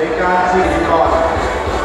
ใ家การ